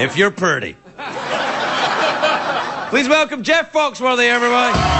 if you're pretty. Please welcome Jeff Foxworthy, everybody.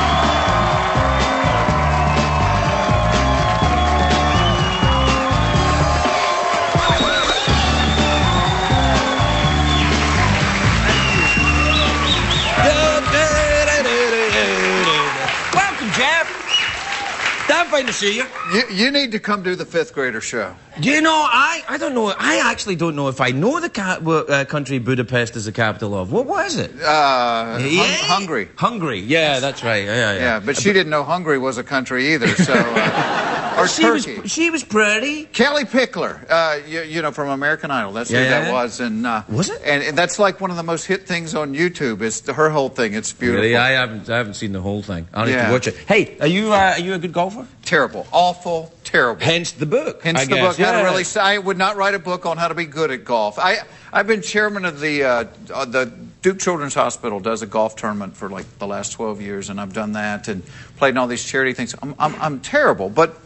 To see you. You, you need to come do the fifth grader show. You know, I, I don't know, I actually don't know if I know the ca- uh, country Budapest is the capital of. What was it? Uh, Yeah? Hungary. Hungary, yeah, that's right. Yeah, yeah. Yeah, but she didn't know Hungary was a country either, so. Uh, or she Turkey. was, she was pretty. Kellie Pickler, uh, you, you know, from American Idol. That's Yeah, who that was. And, uh, Was it? And, and that's like one of the most hit things on YouTube. It's the, her whole thing. It's beautiful. Really, I haven't, I haven't seen the whole thing. I'll need Yeah. to watch it. Hey, are you, uh, are you a good golfer? Terrible. Awful. Terrible. Hence the book. Hence I the guess. book, How to. Really. I would not write a book on how to be good at golf. I, I've been chairman of the, uh, uh, the Duke Children's Hospital does a golf tournament for like the last 12 years, and I've done that and played in all these charity things. I'm, I'm, I'm terrible, but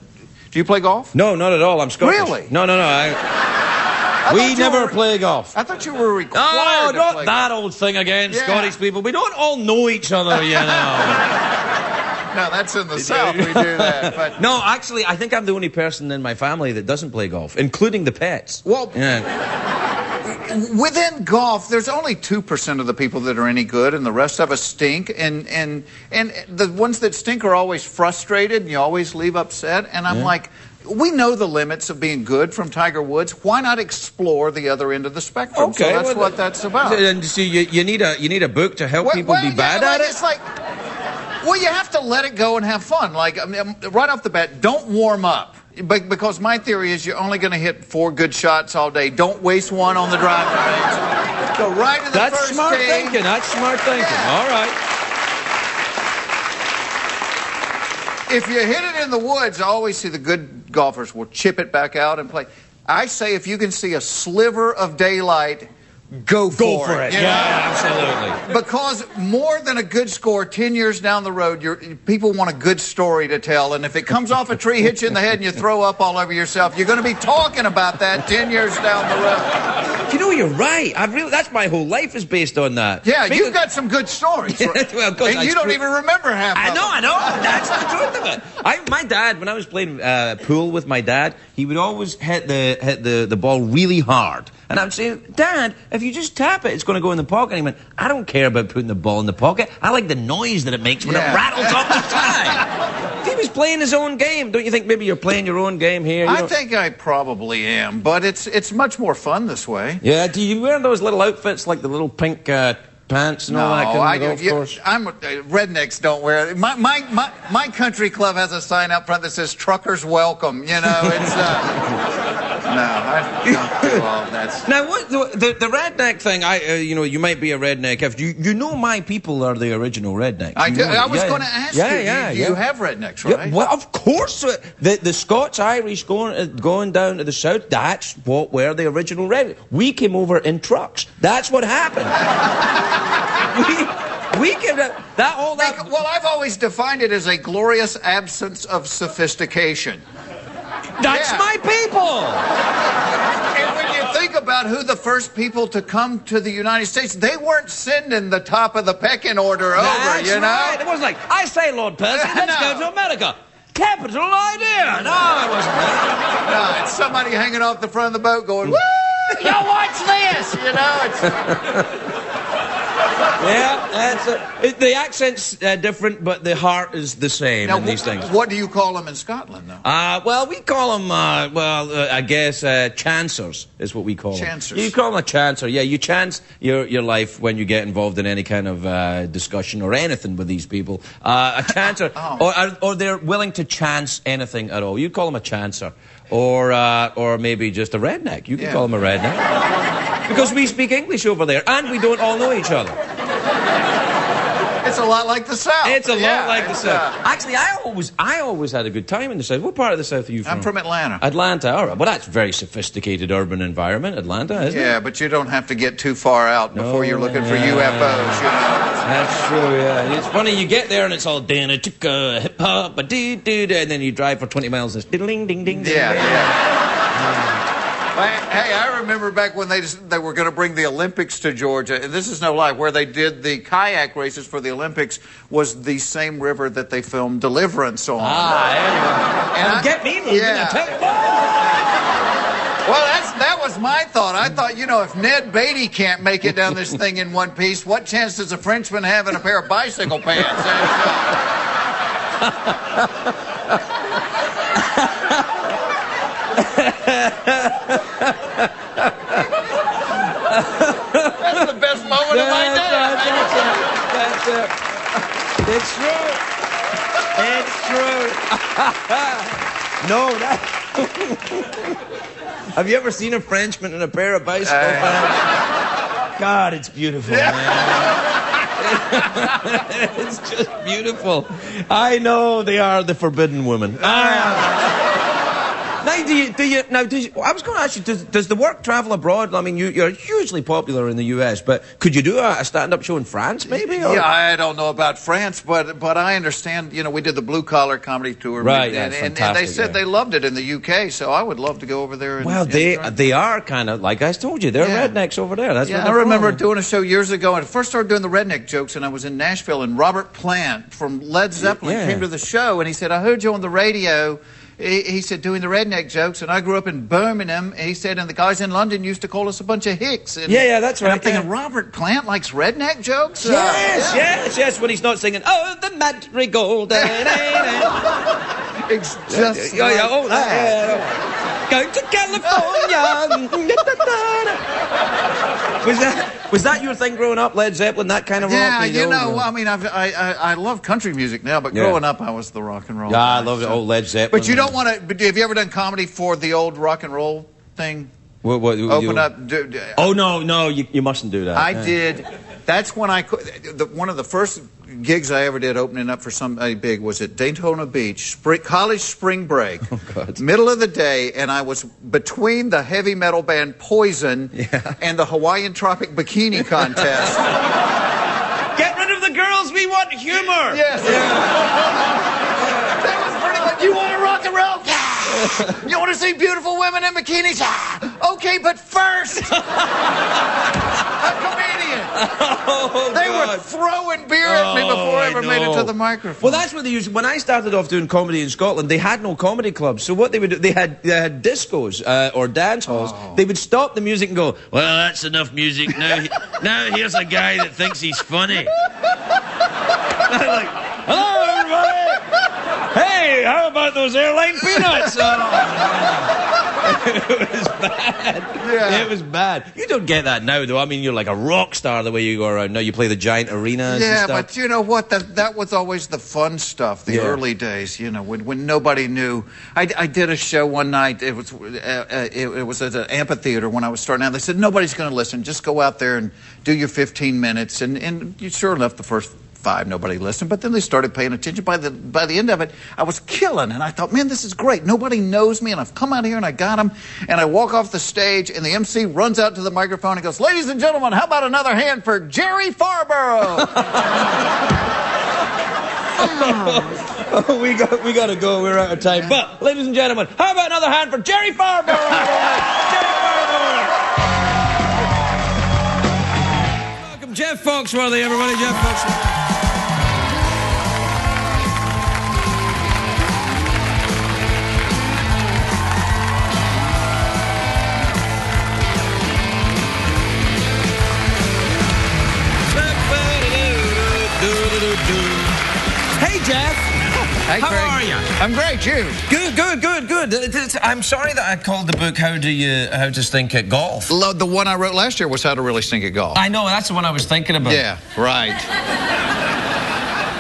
do you play golf? No, not at all. I'm Scottish. Really? No, no, no. I, I we never were- play golf. I thought you were required Oh, to not that old thing again, Yeah. Scottish people. We don't all know each other, you know. No, that's in the South. We do that. But no, actually, I think I'm the only person in my family that doesn't play golf, including the pets. Well- yeah. Within golf, there's only two percent of the people that are any good, and the rest of us stink. And and and the ones that stink are always frustrated, and you always leave upset. And I'm like. We know the limits of being good from Tiger Woods. Why not explore the other end of the spectrum? so that's well, what that's about. And see, you, you need a you need a book to help Well- people well, be yeah, bad at it. It's like, well, you have to let it go and have fun. Like, I mean, right off the bat, don't warm up. Be- Because my theory is you're only going to hit four good shots all day. Don't waste one on the driving range. Go right to the That's first smart tee. thinking. That's smart thinking. All right. If you hit it in the woods, I always see the good golfers will chip it back out and play. I say if you can see a sliver of daylight, go for, Go for it. you Yeah, know? absolutely. Because more than a good score, 10 years down the road, you're, people want a good story to tell. And if it comes off a tree, hits you in the head, and you throw up all over yourself, you're going to be talking about that 10 years down the road. You know, you're right. I really, that's my whole life is based on that. Yeah, Because- you've got some good stories. Well, and you don't even remember half I of know, them. I know. That's the truth of it. I, my dad, when I was playing uh, pool with my dad, he would always hit the hit the, the ball really hard. And I would say, Dad, if you just tap it, it's going to go in the pocket. And he went, I don't care about putting the ball in the pocket. I like the noise that it makes when Yeah. it rattles off the side. he was playing his own game. Don't you think maybe you're playing your own game here? You I know- think I probably am, but it's it's much more fun this way. Yeah, do you wear those little outfits like the little pink uh, pants and all that kind of I, golf you- course? I'm uh, rednecks don't wear it. My, my my my country club has a sign out front that says "Truckers Welcome." You know, it's uh, no, I don't do all that. stuff. Now, what the, the, redneck thing? I, uh, you know, you might be a redneck if you you know my people are the original rednecks. I, do- I was Yeah, going to ask yeah, you. Yeah, you, yeah. you have rednecks, Yeah, right? well, of course, uh, the the Scots Irish going uh, going down to the south. That's what were the original red. We came over in trucks. That's what happened. we we down, that all that. Well, I've always defined it as a glorious absence of sophistication. That's yeah. my people. And when you think about who the first people to come to the United States, they weren't sending the top of the pecking order over, That's you know? right. It wasn't like I say, Lord Percy, let's No. go to America. Capital idea. No, it wasn't. No, it's somebody hanging off the front of the boat going, Woo! Yo, watch this! You know, it's. Yeah, that's it. It- the accent's uh, different, but the heart is the same Now, in these things. What do you call them in Scotland, though? Uh, well, we call them, uh, well, uh, I guess, uh, chancers is what we call them. Chancers. You call them a chancer. Yeah, you chance your, your life when you get involved in any kind of uh, discussion or anything with these people. Uh, a chancer, Oh. or, or, or they're willing to chance anything at all. You call them a chancer. Or, uh, or maybe just a redneck. You can Yeah. call them a redneck. Because we speak English over there, and we don't all know each other. It's a lot like the South. It's a Yeah, lot like the South. uh, Actually, I always, I always had a good time in the South. What part of the South are you from? I'm from Atlanta. Atlanta. All right. Well, that's a very sophisticated urban environment, Atlanta, isn't it? yeah, but you don't have to get too far out before you're looking for. UFOs, you know. That's true. Yeah. It's funny. You get there and it's all dana chicka hip hop a doo doo, and then you drive for 20 miles and it's ding ding ding ding. Yeah, yeah. Hey, I remember back when they they were going to bring the Olympics to Georgia, and this is no lie. Where they did the kayak races for the Olympics was the same river that they filmed Deliverance on. Ah, And I- get me moving. Yeah. Well, that's that was my thought. I thought, you know, if Ned Beatty can't make it down this thing in one piece, what chance does a Frenchman have in a pair of bicycle pants? That's the best moment of my That's, day. that's, that's it. That's it. It's true. It's true. no, that. Have you ever seen a Frenchman in a pair of bicycle pants? God, it's beautiful, man. it's just beautiful. I know they are the forbidden woman. Now, do you, do you, now, do you, I was going to ask you, does, does the work travel abroad? I mean, you, you're hugely popular in the US, but could you do a, a stand-up show in France, maybe? or- Yeah, I don't know about France, but but I understand. You know, we did the blue collar comedy tour, Right, And, and, and they said yeah. they loved it in the UK, so I would love to go over there. And, Well, they try. they are kind of like I told you, they're Yeah. rednecks over there. That's Yeah, I remember from. doing a show years ago, and I first started doing the redneck jokes, and I was in Nashville, and Robert Plant from Led Zeppelin Yeah. came to the show, and he said, "I heard you on the radio." He, he said, doing the redneck jokes, and I grew up in Birmingham. He said, and the guys in London used to call us a bunch of hicks. And, Yeah, yeah, that's and I'm right, thinking, yeah. Robert Plant likes redneck jokes? Uh, Yes, yeah. yes, yes. When he's not singing, "Oh, the madrigal." da, da, da." It's just yeah, yeah, like oh, that. that. Yeah. Going to California. Was that was that your thing growing up? Led Zeppelin, that kind of Yeah, rock? you know, I mean, I've, I, I I love country music now, but Yeah. growing up, I was the rock and roll. Yeah, I guy, love the so- old Led Zeppelin. But you don't want to. But have you ever done comedy for the old rock and roll thing? What, what, Open you- up. Do, do- Oh no, no, you, you mustn't do that. I Yeah. did. That's when I. The, one of the first gigs I ever did opening up for somebody big was at Daytona Beach, spring, college spring break, Oh, God. middle of the day, and I was between the heavy metal band Poison Yeah. and the Hawaiian Tropic Bikini Contest. Get rid of the girls. We want humor. Yes. That was pretty much. You want to rock and roll? You want to see beautiful women in bikinis? Yeah. Okay, but first, a comedian. Oh, They were throwing beer at me Oh, before I I ever made it to the microphone. Well, that's what they used. When I started off doing comedy in Scotland, they had no comedy clubs. So what they would do, they had, they had discos uh, or dance halls. Oh. They would stop the music and go, well, that's enough music. Now, he- now here's a guy that thinks he's funny. Like, hello. Hey, how about those airline peanuts? Oh, it was bad. Yeah. It was bad. You don't get that now, though. I mean, you're like a rock star the way you go around now. You play the giant arenas and yeah, but you know what? That that was always the fun stuff. The Yeah. early days, you know, when when nobody knew. I, I did a show one night. It was uh, uh, it, it was at an amphitheater when I was starting out. They said nobody's going to listen. Just go out there and do your 15 minutes. And and you, sure enough, the first five nobody listened. But then they started paying attention. By the by the end of it, I was killing, and I thought, man, this is great. Nobody knows me, and I've come out here and I got them. And I walk off the stage, and the MC runs out to the microphone and goes, "Ladies and gentlemen, how about another hand for Jerry Farborough?" Oh, we got we got to go. We're out of time. But, ladies and gentlemen, how about another hand for Jerry. Welcome, Jeff Foxworthy, everybody. Jeff Foxworthy. Hey, How Craig. are you? I'm great. You? Good, good, good, good. I'm sorry that I called the book "How Do You How to Stink at Golf." The one I wrote last year was how to really stink at golf. I know that's the one I was thinking about. yeah, right.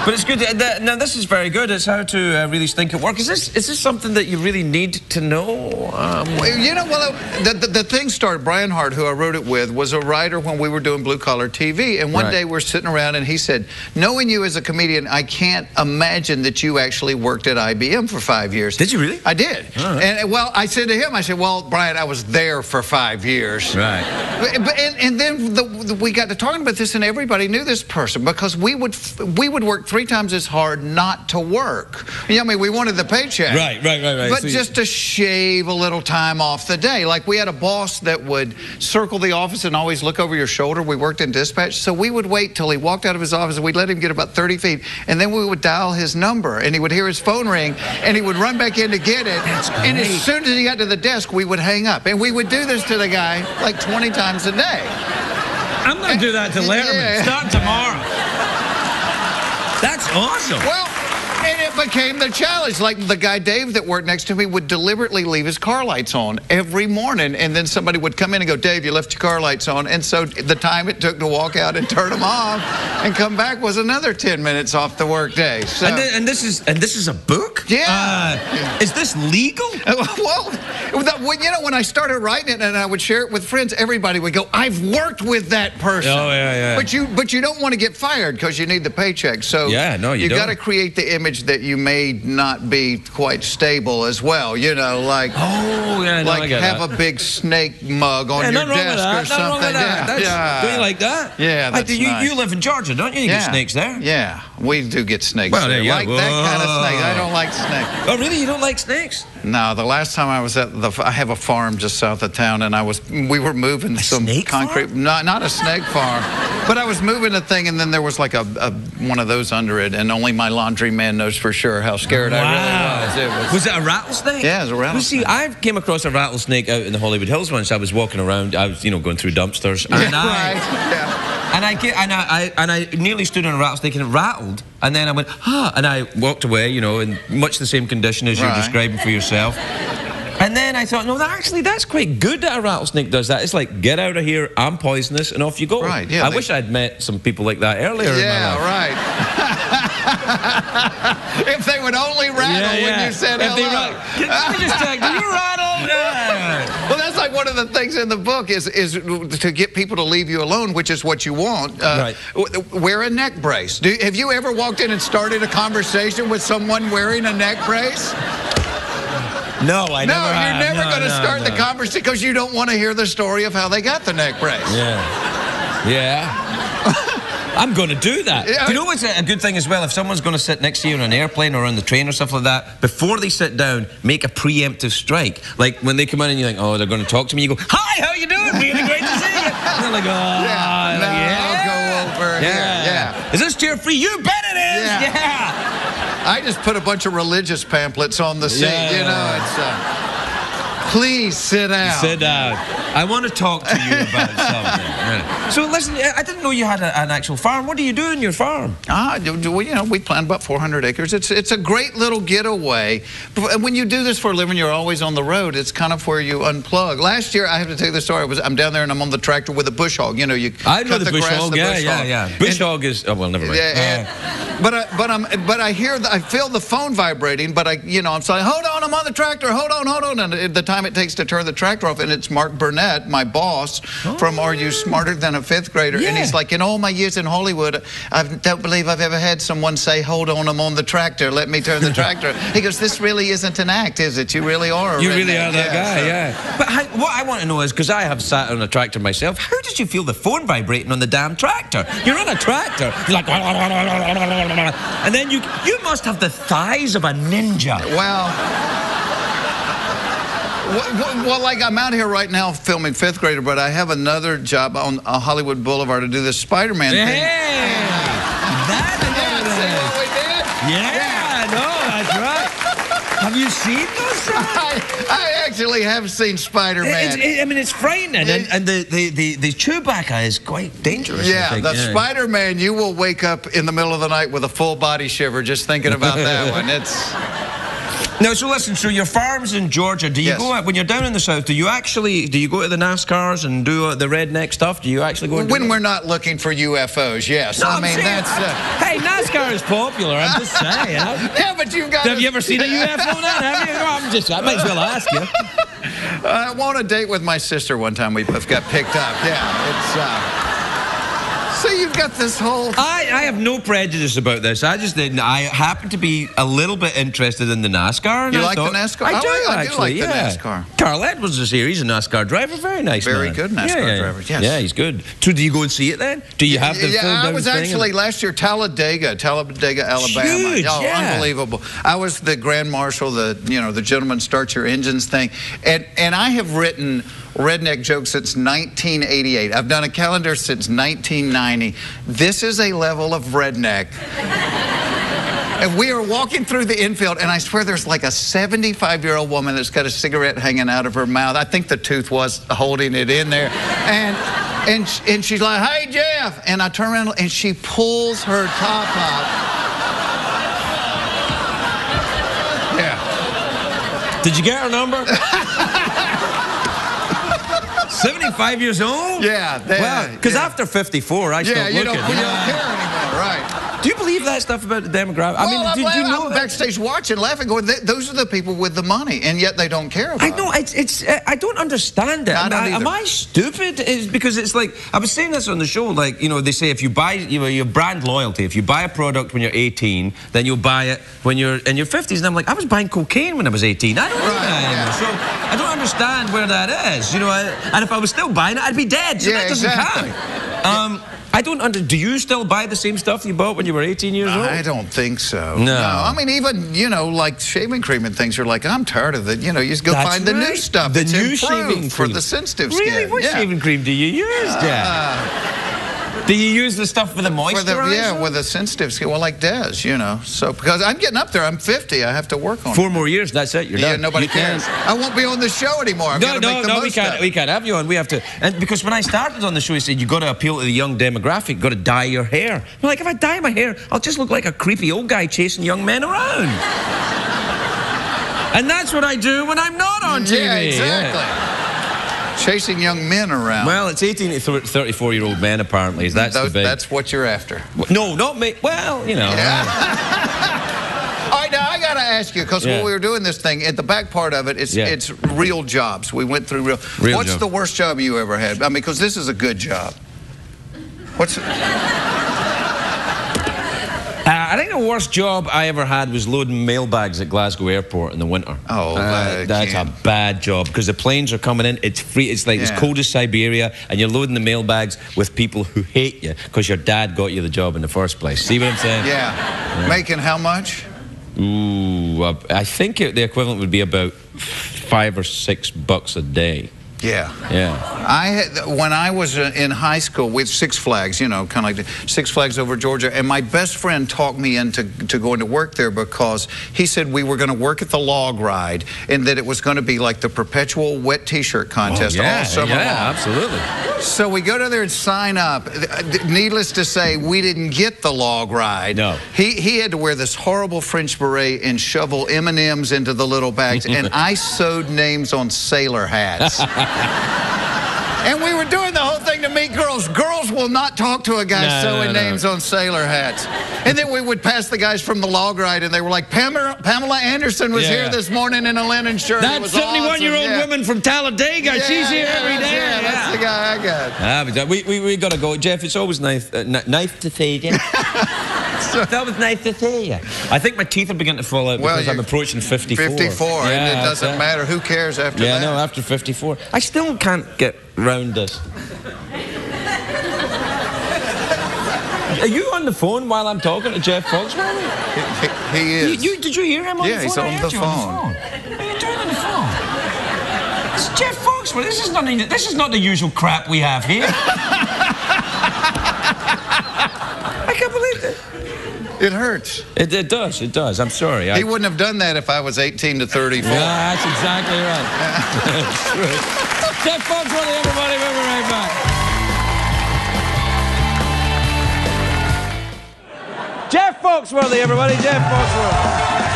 But it's good. Now this is very good. It's how to uh, really stink at work. Is this is this something that you really need to know? Um, Well, You know, well, the, the, the thing started. Brian Hartt, who I wrote it with, was a writer when we were doing blue collar TV. And one Right. day we're sitting around, and he said, "Knowing you as a comedian, I can't imagine that you actually worked at IBM for five years." Did you really? I did. Right. And well, I said to him, I said, "Well, Brian, I was there for five years." right. But- And, and then the, the, we got to talking about this, and everybody knew this person because we would we would work three times as hard not to work. Yeah, I mean, we wanted the paycheck. Right, right, right, right. But So you- just to shave a little time off the day. Like we had a boss that would circle the office and always look over your shoulder. We worked in dispatch. So we would wait till he walked out of his office and we'd let him get about 30 feet. And then we would dial his number and he would hear his phone ring and he would run back in to get it. And as soon as he got to the desk, we would hang up. And we would do this to the guy like 20 times a day. I'm going to do that to Letterman. Yeah. Start tomorrow. That's awesome. Well, became the challenge. Like the guy Dave that worked next to me would deliberately leave his car lights on every morning, and then somebody would come in and go, "Dave, you left your car lights on." And so the time it took to walk out and turn them off and come back was another 10 minutes off the workday. So. and, thi- and this is and this is a book. Yeah. Uh, is this legal? well, you know, when I started writing it and I would share it with friends, everybody would go, "I've worked with that person." Oh, yeah, yeah. But you, but you don't want to get fired because you need the paycheck. So Yeah, no, you don't. got to create the image that you may not be quite stable as well. You know, like. Oh yeah, no, like get have that. a big snake mug on Yeah, your nothing wrong with desk that. or wrong something. with that. Yeah, That's, yeah. Don't you like that? Yeah, I that's do. You, nice. you live in Georgia, don't you? You get Yeah. snakes there. Yeah, we do get snakes. Well, there you go. like that kind of snake. I don't like snakes. Oh, really? You don't like snakes? No, the last time I was at the, I have a farm just south of town, and I was, we were moving some snake concrete, farm? not not a snake farm, but I was moving a thing, and then there was like a, a one of those under it, and only my laundry man knows for sure how scared I really was. It was. Was it a rattlesnake? Yeah, it was a rattlesnake. Well, see. I came across a rattlesnake out in the Hollywood Hills once. I was walking around. I was, you know, going through dumpsters, and Yeah, I, right. Yeah. And I, get, and I, I, and I nearly stood on a rattlesnake and it rattled, and then I went, ah, and I walked away, you know, in much the same condition as you're describing for yourself. And then I thought, no, that actually, that's quite good that a rattlesnake does that. It's like, get out of here, I'm poisonous, and off you go. Right, yeah, I they- wish I'd met some people like that earlier in my Yeah, life. right. if they would only rattle when you said If hello. they Can, me just. Do you rattle? Yeah. Well, that's like one of the things in the book is is to get people to leave you alone, which is what you want. Uh, Right. Wear a neck brace. Do, have you ever walked in and started a conversation with someone wearing a neck brace? No, I no, never you're never No, going to no, start the conversation because you don't want to hear the story of how they got the neck brace. Yeah. Yeah. I'm going to do that. Yeah. Do you know what's a a good thing as well? If someone's going to sit next to you on an airplane or on the train or stuff like that, before they sit down, make a preemptive strike. Like when they come in and you think, oh, they're going to talk to me, you go, hi, how are you doing? Really great to see you. And they're like, oh, Yeah, no, yeah. I'll go over here. Yeah. Yeah. Is this chair free? You bet it is. Yeah. Yeah. I just put a bunch of religious pamphlets on the seat. Yeah. You know, it's. Uh, please sit down. Sit down. I want to talk to you about something. Yeah. So listen, I I didn't know you had a, an actual farm. What do you do in your farm? Ah, do, do we, you know, we plan about 400 acres. It's it's a great little getaway. But When you do this for a living, you're always on the road. It's kind of where you unplug. Last year, I have to tell you the story. I was, I'm down there and I'm on the tractor with a bush hog. You know, you I know cut the, the, bush grass, hog. the Yeah, bush yeah, hog. yeah. Bush And- hog is. Oh well, never mind. yeah, and- but I, but I'm but I hear the, I feel the phone vibrating. But I you know I'm saying hold on I'm on the tractor hold on hold on and the time it takes to turn the tractor off and it's Mark Burnett my boss from Are You Smarter Than a Fifth Grader and Oh. He's like in all my years in Hollywood I don't believe I've ever had someone say hold on I'm on the tractor let me turn the tractor. he goes this really isn't an act is it you really are. You really are that Yeah, guy, so- yeah. But what I want to know is because I have sat on a tractor myself. How did you feel the phone vibrating on the damn tractor? You're on a tractor. You're like, and then you you must have the thighs of a ninja. Well, well, like I'm out here right now filming Fifth Grader, but I have another job on uh, Hollywood Boulevard to do this Spider-Man thing. that Yeah, we did? Yeah, no, that's right. Have you seen those? I, I actually have seen Spider-Man. it, I mean, it's frightening, and, and the, the, the, the Chewbacca is quite dangerous. Yeah, think, the Spider-Man, you will wake up in the middle of the night with a full body shiver just thinking about that one. It's Now, so listen. So your farms in Georgia. Do you Yes. go out when you're down in the south? Do you actually do you go to the NASCARs and do uh, the redneck stuff? Do you actually go? and when we're not looking for UFOs. Yes, No, I mean saying- that's. Uh, hey, NASCAR is popular. I'm just saying. Have yeah, but you've got. have you ever seen a UFO? Now, have you? No, I'm just. I might as well ask you. I went on a date with my sister one time. We both got picked up. Yeah, it's. Uh, So you've got this whole. I, I have no prejudice about this. I just didn't. I happen to be a little bit interested in the NASCAR. and You I like the NASCAR? I oh, I do like- I do actually. like the. NASCAR. Carl Edwards is here. He's a NASCAR driver. Very nice. Very man. good NASCAR Yeah, yeah. driver, yes. Yeah, he's good. So do you go and see it then? Do you have the yeah, I was actually last year Talladega, Talladega, Alabama. Huge, oh, yeah. unbelievable! I was the grand marshal, the you know the gentleman starts your engines thing, and and I have written redneck jokes since 1988. I've done a calendar since 1990. This is a level of redneck. And we are walking through the infield, and I swear there's like a 75 year old woman that's got a cigarette hanging out of her mouth. I think the tooth was holding it in there. And, and, and she's like, hey, Jeff. And I turn around and she pulls her top up. Yeah. Did you get her number? 75 years old? Yeah. they- Well, because yeah. after 54, I Yeah, stopped you looking. don't, you don't care anymore, right? Believe that stuff about the demographic? I well, mean, did you know I'm backstage watching, laughing, going, those are the people with the money, and yet they don't care about I it. know it's it's uh, I don't understand it. I don't am, I, am. I stupid? Is because it's like I was saying this on the show. Like you know, they say if you buy you know your brand loyalty, if you buy a product when you're 18, then you'll buy it when you're in your 50s. And I'm like, I was buying cocaine when I was 18. I don't know Right, that yeah. So I don't understand where that is. You know, I, and if I was still buying it, I'd be dead. So Yeah, that doesn't exactly. count. Um, I don't under. Do you still buy the same stuff you bought when you were 18 years old? I don't think so. No. I mean, even, you know, like shaving cream and things, you're like, I'm tired of it. You know, you just go That's find the new stuff. The new shaving for the sensitive Really? skin. What yeah. shaving cream do you use, Jack? Uh, do you use the stuff with the moisturizer? for the, yeah, with a sensitive skin. Well, like Des, you know. So, because I'm getting up there, I'm 50, I have to work on Four it. more years, that's it. You're Yeah, done. nobody You can't- cares. I won't be on the show anymore. I've No, no, make the no, most we can't. of. We can't have you on. We have to, and because when I started on the show, he said you got to appeal to the young demographic. You got to dye your hair. I'm like, if I dye my hair, I'll just look like a creepy old guy chasing young men around. and that's what I do when I'm not on TV. Yeah, exactly. Chasing young men around. Well, it's 18 to 34 year old men apparently. That's Those- big. that's what you're after. No, not me. Well, you know. All right, now I got to ask you because Yeah. when we were doing this thing, at the back part of it, it's Yeah. it's real jobs. We went through real. Real What's job. the worst job you ever had? I mean, because this is a good job. What's Uh, I think the worst job I ever had was loading mailbags at Glasgow Airport in the winter. Oh, Uh, that's a bad job because the planes are coming in. It's free. It's like Yeah. as cold as Siberia, and you're loading the mailbags with people who hate you because your dad got you the job in the first place. See what I'm saying? yeah. making how much? Ooh, I think it, the equivalent would be about five or six bucks a day. Yeah. Yeah. I had, when I was uh, in high school with Six Flags, you know, kind of like Six Flags over Georgia, and my best friend talked me into to going to work there because he said we were going to work at the log ride and that it was going to be like the perpetual wet T-shirt contest Oh, yeah, all summer yeah, long. absolutely. So we go down there and sign up. Needless to say, we didn't get the log ride. No. He he had to wear this horrible French beret and shovel M and M's into the little bags, and I sewed names on sailor hats. And we were doing the whole thing to meet girls. Girls will not talk to a guy No, sewing no, no. names on sailor hats. And then we would pass the guys from the log ride, and they were like, Pamela, Pamela Anderson was Yeah. here this morning in a linen shirt. It That 71 year old awesome. Yeah. woman from Talladega, Yeah, she's here yeah, every that's- Yeah, that's the guy I got. Ah, we, we, we gotta go. Jeff, it's always nice, uh, nice to see you. it's was nice to see you. I think my teeth are beginning to fall out Well, because I'm approaching 54. 54, and it doesn't matter. Who cares after Yeah, that? no, after 54. I still can't get round this. Are you on the phone while I'm talking to Jeff Foxworthy? He, he You, is. you, did you hear him on Yeah, the he's phone? I on the phone. What are you doing on the phone? It's Jeff Foxworthy. This is not the, this is not the usual crap we have here. I can't believe it. It hurts. It, it does. It does. I'm sorry. I, He wouldn't have done that if I was 18 to 34. Yeah, that's exactly right. That's true. Jeff Foxworthy, everybody. We'll be right back. Jeff Foxworthy, everybody. Jeff Foxworthy.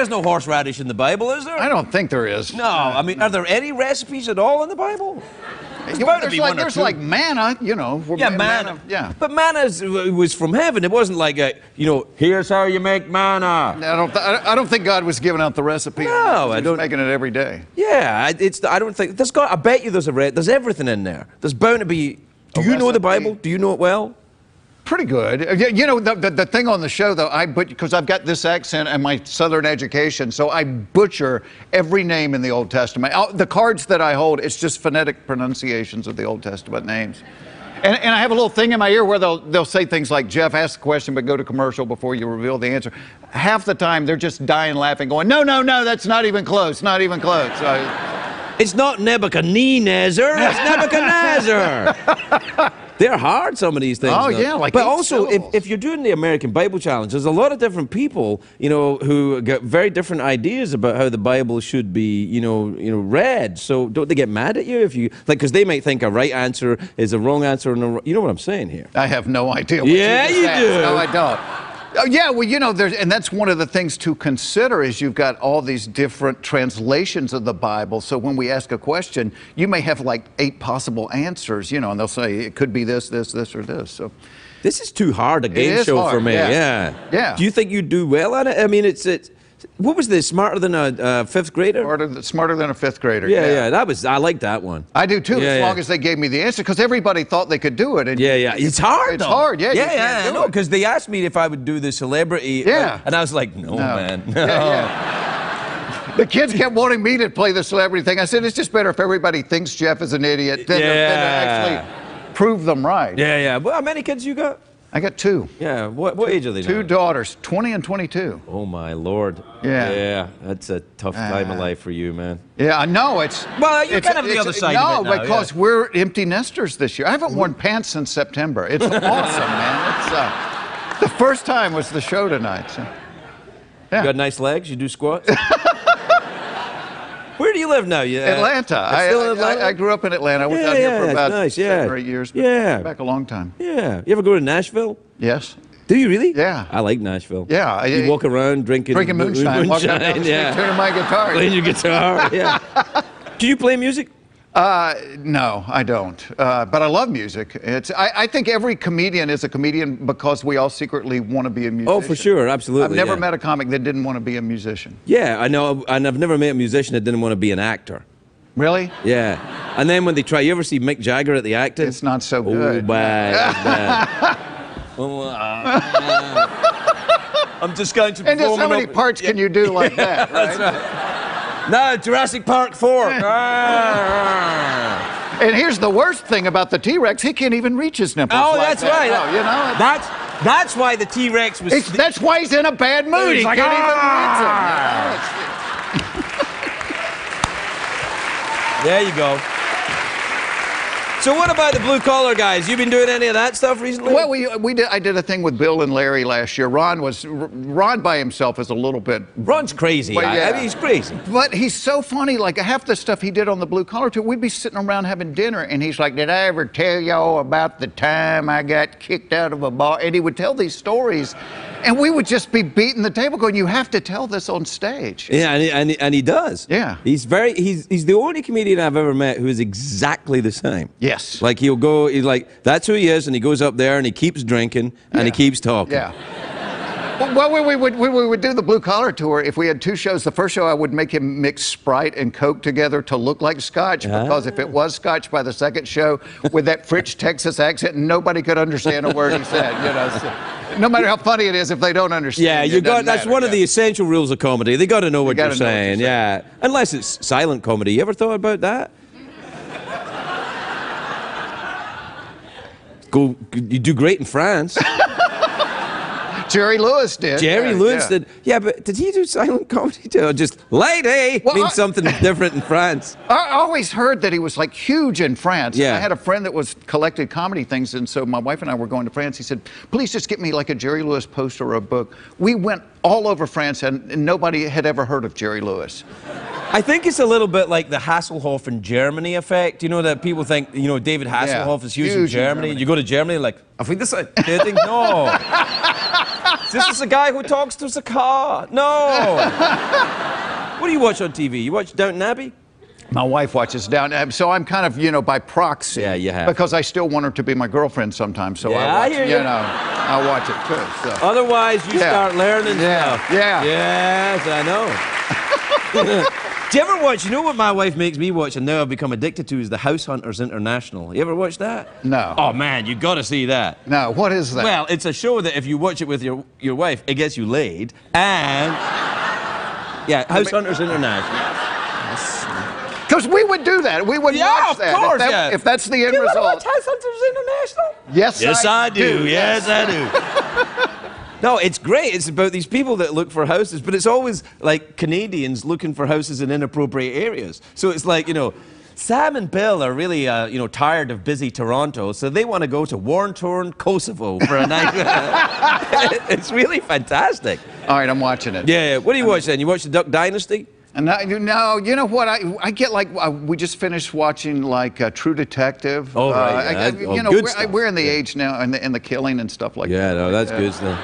There's no horseradish in the Bible, is there? I don't think there is. No, I mean, are there any recipes at all in the Bible? There's You- bound to there's like, there's like manna, you know. Yeah, ma- manna. Yeah. But manna uh, was from heaven. It wasn't like a, you know, here's how you make manna. I don't, th- I don't think God was giving out the recipe. No, I don't- making it every day. Yeah, I- it's. I don't think there's got. I bet you there's a re- there's everything in there. There's bound to be. Do A you know the? Bible? Do you know it well? Pretty good. Uh, You know, the, the, the thing on the show, though, I but because I've got this accent and my Southern education, so I butcher every name in the Old Testament. Uh, The cards that I hold, it's just phonetic pronunciations of the Old Testament names. And, and I have a little thing in my ear where they'll, they'll say things like, Jeff, ask the question, but go to commercial before you reveal the answer. Half the time, they're just dying laughing, going, no, no, no, that's not even close, not even close. So, It's not Nebuchadnezzar. It's Nebuchadnezzar. They're hard, some of these things. Oh, though. yeah, like But also, if, if you're doing the American Bible Challenge, there's a lot of different people, you know, who get very different ideas about how the Bible should be, you know, you know, read. So don't they get mad at you if you like? Because they might think a right answer is a wrong answer, and a, you know what I'm saying here. I have no idea. What Yeah, you, you do. No, I don't. Oh, yeah, well, you know, there's, and that's one of the things to consider is you've got all these different translations of the Bible. So when we ask a question, you may have like eight possible answers, you know, and they'll say it could be this, this, this, or this. So This is too hard a game show for me. yeah. Yeah. Yeah. Do you think you do well at it? I mean, it's it's. What was this? Smarter than a uh, fifth grader? smarter, smarter than a fifth grader. Yeah, yeah, That was. I like that one. I do too, Yeah, as yeah. long as they gave me the answer, because everybody thought they could do it. And Yeah, yeah. It's hard. It's though. hard, yeah, Yeah, yeah. I know because they asked me if I would do the celebrity. Yeah. uh, and I was like, no, No. man. Yeah, yeah. The kids kept wanting me to play the celebrity thing. I said, it's just better if everybody thinks Jeff is an idiot than, to, than to actually prove them right. yeah, yeah. Well, how many kids you got? I got two. Yeah. What, what age are they Two now? daughters, 20 and 22. Oh my lord. Yeah. Yeah. That's a tough time of life for you, man. Yeah, I know. It's Well, you're it's- kind of the it's- other side No, of it now, because yeah. we're empty nesters this year. I haven't worn pants since September. It's awesome, man. It's uh, the first time was the show tonight. So. You got nice legs. You do squats. Where do you live now? You, uh, Atlanta. I, still in I- Atlanta? I, I grew up in Atlanta. I was Yeah, out here yeah, for about nice, seven yeah. or eight years. Yeah. Back a long time. Yeah. You ever go to Nashville? Yes. Do you really? Yeah. I like Nashville. Yeah, I- you walk around drinking, Drinking mo- moonshine, down street, yeah. tuning my guitar. Playing your guitar. Yeah. Do you play music? Uh, no, I don't. Uh, but I love music. It's. I, I think every comedian is a comedian because we all secretly want to be a musician. Oh, for sure, absolutely. I've never yeah. met a comic that didn't want to be a musician. Yeah, I know, and I've never met a musician that didn't want to be an actor. Really? Yeah, and then when they try, you ever see Mick Jagger at the acting? It's not so Oh, good. bad. it's bad. Oh, uh, I'm just going to. And just how many parts can you do like that, right? No, Jurassic Park 4. Ah. And here's the worst thing about the T-Rex: he can't even reach his nipples. oh, like that's that. right. Oh, you know. that's that's why the T Rex was. It's, that's why he's in a bad mood. He like, can't "Ah!" even reach them. There you go. So what about the blue collar guys? You been doing any of that stuff recently? Well, we, we did, I did a thing with Bill and Larry last year. Ron was Ron by himself is a little bit Ron's crazy. Well, I- I, yeah. mean, he's crazy. But he's so funny. Like half the stuff he did on the blue collar tour, we'd be sitting around having dinner, and he's like, "Did I ever tell y'all about the time I got kicked out of a bar?" And he would tell these stories, and we would just be beating the table, going, "You have to tell this on stage." Yeah, and he, and, he, and he does. Yeah. He's very he's he's the only comedian I've ever met who is exactly the same. Yes. Like he'll go he's like that's who he is and he goes up there and he keeps drinking and he keeps talking. Yeah. Well, when we would when we would do the blue collar tour, if we had two shows, the first show I would make him mix Sprite and Coke together to look like Scotch, ah. because if it was Scotch by the second show with that French Texas accent, nobody could understand a word he said. You know, so, no matter how funny it is, if they don't understand, Yeah, it you got that's matter, one of the essential rules of comedy. They got to know what you're know what you're saying. saying. Yeah. Unless it's silent comedy. You ever thought about that? Go you do great in France. Jerry Lewis did. Jerry yeah, Lewis yeah. did. Yeah, but did he do silent comedy too? Or just lady Well, means I- something different in France. I always heard that he was like huge in France. Yeah. I had a friend that was collected comedy things, and so my wife and I were going to France. He said, "Please just get me like a Jerry Lewis poster or a book." We went all over France, and, nobody had ever heard of Jerry Lewis. I think it's a little bit like the Hasselhoff in Germany effect. You know that people think you know David Hasselhoff is huge, in huge in Germany. Germany. You go to Germany, like I think this is dating. No, This is the guy who talks to the car. No. what do you watch on TV? You watch Downton Abbey? My wife watches down, so I'm kind of, you know, by proxy. Yeah, you have. Because I still want her to be my girlfriend sometimes, so Yeah, I I watch, hear you you. know, I watch it too. So. Otherwise, you Yeah. start learning Yeah, stuff. yeah. Yes, I know. Do you ever watch? You know what my wife makes me watch, and now I've become addicted to is the House Hunters International. You ever watch that? No. Oh man, you got to see that. No, what is that? Well, it's a show that if you watch it with your your wife, it gets you laid, and yeah, House Hunters International. Because we would do that. We would Yeah, watch of that. course, if, that yeah. if that's the end You ever result. watch House Hunters International? Yes, Yes, I, do. Yes, I do. no, it's great. It's about these people that look for houses, but it's always like Canadians looking for houses in inappropriate areas. So it's like, you know, Sam and Bill are really, uh, you know, tired of busy Toronto, so they want to go to war-torn Kosovo for a night. it's really fantastic. All right, I'm watching it. Yeah, yeah. What do you watch then? You watch the Duck Dynasty? And now, you know, you know what? I, I get like uh, we just finished watching like uh, True Detective. Oh, right, Uh, yeah, I- I- that- oh, you know, we're, I- we're in the age now, and the, and the killing and stuff like Yeah, that. no, that's Yeah. good stuff.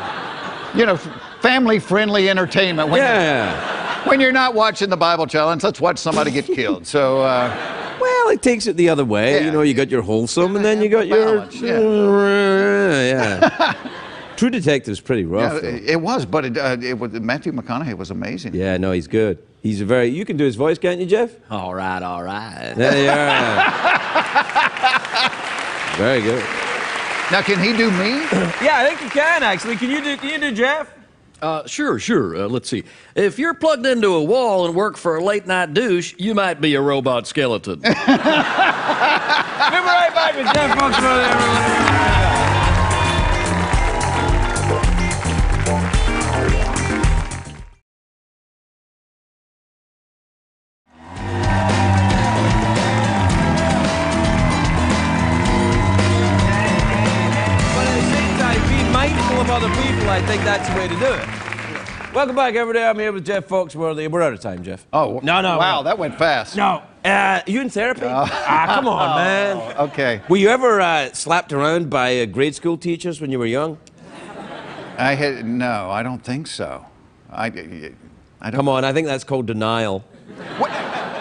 You know, family-friendly entertainment. When, Yeah. when you're not watching the Bible challenge, let's watch somebody get killed. So. Uh, Well, it takes it the other way. Yeah. You know, you got your wholesome, and then you got your yeah. True Detective's pretty yeah, rough. though. it, it was, but it, uh, it was, Matthew McConaughey was amazing. Yeah, no, he's good. He's a very. You can do his voice, can't you, Jeff? All right, all right. There you are. very good. Now, can he do me? Yeah, I think you can actually. Can you do? Can you do Jeff? Uh, sure, sure. Uh, let's see. If you're plugged into a wall and work for a late night douche, you might be a robot skeleton. Be right back with Jeff Foxworthy, everyone. Think that's the way to do it. Welcome back, everybody. I'm here with Jeff Foxworthy. We're out of time, Jeff. Oh, No, no, Wow, that went fast. No. Uh, you in therapy? ah, come on, man. Okay. Were you ever uh, slapped around by uh, grade school teachers when you were young? I had no, I don't think so. I, I don't. Come on, I think that's called denial. What,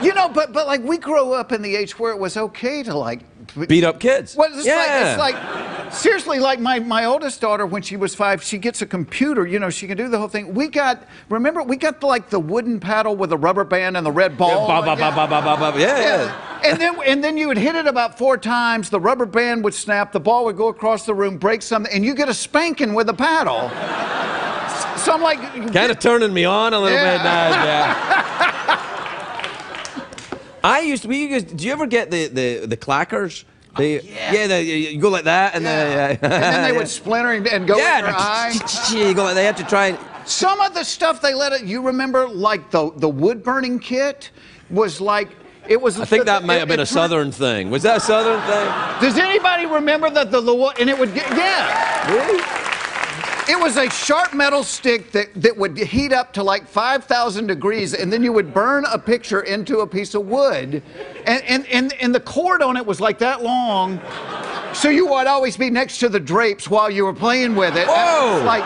you know, but but like we grew up in the age where it was okay to like. Beat up kids. Well, it's, yeah. like, it's like seriously, like my, my oldest daughter when she was five, she gets a computer. You know, she can do the whole thing. We got remember we got like the wooden paddle with a rubber band and the red ball. Ba, ba, ba, ba, ba. Yeah, yeah. Yeah. And then and then you would hit it about four times. The rubber band would snap. The ball would go across the room, break something, and you get a spanking with a paddle. So I'm like, Kind of turning me on a little Yeah. bit now. Yeah. I used to. We used. Do you ever get the the the clackers? Oh, the, yeah. yeah. the, you go like that, and Yeah. then, and then they would splinter and, go yeah, in your eye. you go like they have to try and. Some of the stuff they let it. You remember, like the the wood burning kit was like it was. I think that might have been a southern thing. Was that a southern thing? Does anybody remember that the, the and it would get yeah. Really? It was a sharp metal stick that, that would heat up to like 5,000 degrees, and then you would burn a picture into a piece of wood. And, and, and, and the cord on it was like that long, so you would always be next to the drapes while you were playing with it. Whoa! Like,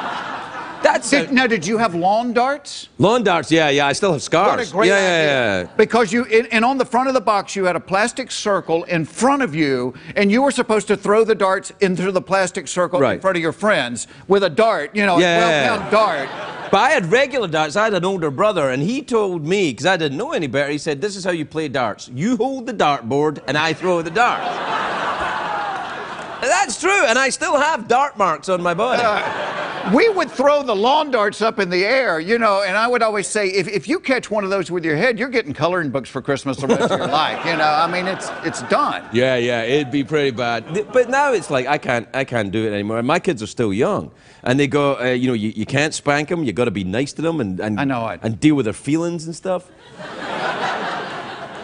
That's did, a, now, did you have lawn darts? lawn darts. Yeah, yeah. I still have scars. What a great yeah, idea. yeah, yeah. Because you, and, and on the front of the box, you had a plastic circle in front of you, and you were supposed to throw the darts into the plastic circle in front of your friends with a dart, you know, Yeah, a yeah, 12 pound dart. But I had regular darts. I had an older brother, and he told me, because I didn't know any better, he said, This is how you play darts. You hold the dartboard, and I throw the dart. That's true, and I still have dart marks on my body. Uh, We would throw the lawn darts up in the air, you know, and I would always say, if, if you catch one of those with your head, you're getting coloring books for Christmas the rest of your life. You know, I mean, it's it's done. yeah, yeah, it'd be pretty bad. But now it's like I can't, I can't do it anymore. And my kids are still young, and they go, uh, you know, you, you can't spank them. You got to be nice to them and and I know it. and deal with their feelings and stuff.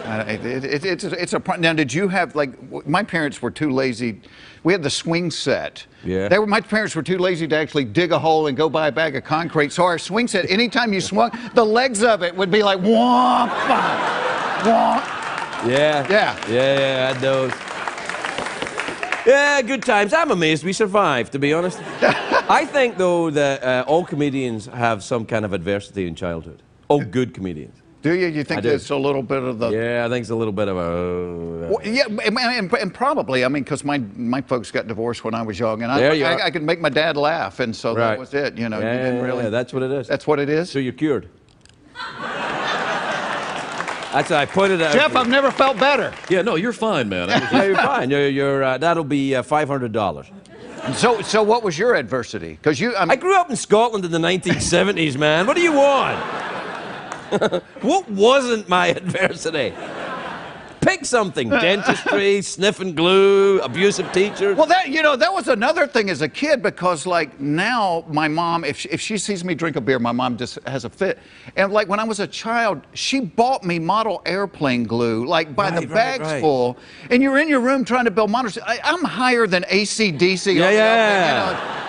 Uh, it, it, it, it's a, it's a now. Did you have like my parents were too lazy? We had the swing set. Yeah. They were my parents were too lazy to actually dig a hole and go buy a bag of concrete. So our swing set, anytime you swung, the legs of it would be like womp, womp. Yeah, Yeah. yeah, yeah. I had those. Yeah, good times. I'm amazed we survived, to be honest. I think, though, that uh, all comedians have some kind of adversity in childhood. All good comedians. Do you? You think there's a little bit of the. Yeah, I think it's a little bit of a. Well, yeah, and, and, and probably, I mean, because my, my folks got divorced when I was young, and There I, you I. I could make my dad laugh, and so Right. that was it. You know, yeah, you didn't really. yeah, that's what it is. that's what it is. so you're cured. That's I pointed out. Jeff, I've never felt better. Yeah, no, you're fine, man. I Yeah, you're fine. You're, you're, uh, that'll be uh, five hundred dollars. So, so what was your adversity? Because you, I mean, I grew up in Scotland in the 1970s, man. What do you want? what wasn't my adversity? Pick something. Dentistry, sniffing glue, abusive teachers. Well, that you know, that was another thing as a kid because like now my mom, if she, if she sees me drink a beer, my mom just has a fit. And like when I was a child, she bought me model airplane glue, like by the Right, right, bags right. full. And you're in your room trying to build models. I, I'm higher than ACDC. Yeah, yeah. you know.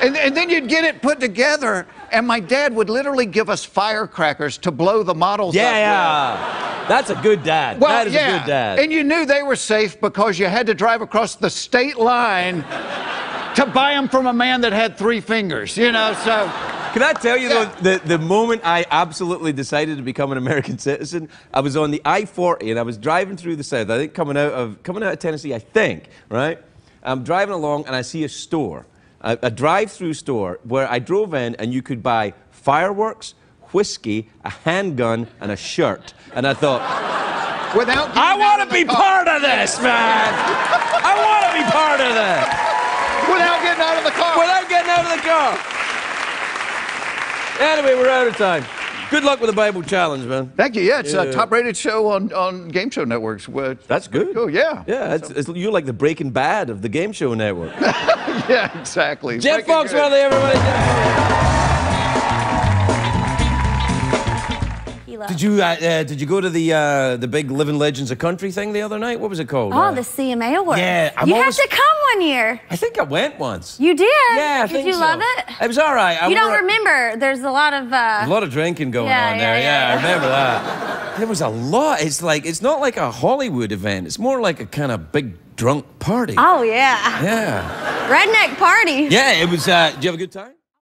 And, and then you'd get it put together, and my dad would literally give us firecrackers to blow the models up. yeah, with. yeah. That's a good dad. Well, that is yeah. a good dad. And you knew they were safe because you had to drive across the state line to buy them from a man that had three fingers, you know, so. Can I tell you, Yeah. though, the, the moment I absolutely decided to become an American citizen, I was on the I-40 and I was driving through the South. I think coming out of coming out of Tennessee, I think, right? I'm driving along and I see a store, a, a drive-through store where I drove in and you could buy fireworks, whiskey, a handgun, and a shirt. And I thought, Without I want to be car- part of this, man. I want to be part of this Without getting out of the car. without getting out of the car. Anyway, we're out of time. Good luck with the Bible challenge, man. Thank you. Yeah, it's a Yeah. top-rated show on, on game show networks. That's good. Cool. Yeah. Yeah, it's, it's, you're like the Breaking Bad of the game show network. Yeah, exactly. Jeff Breaking. Foxworthy, everybody. Did you uh, uh, did you go to the uh, the big Living Legends of Country thing the other night? What was it called? Oh, Uh, the CMA Awards. Yeah, I'm you always- have to come one year. I think I went once. You did. yeah, I Did you so. love it? It was all right. I you don't remember? There's a lot of. Uh, A lot of drinking going Yeah, on there. yeah, Yeah, yeah, I remember that. There was a lot. It's like it's not like a Hollywood event. It's more like a kind of big drunk party. oh yeah, Yeah. redneck party. Yeah, it was. Uh, did you have a good time?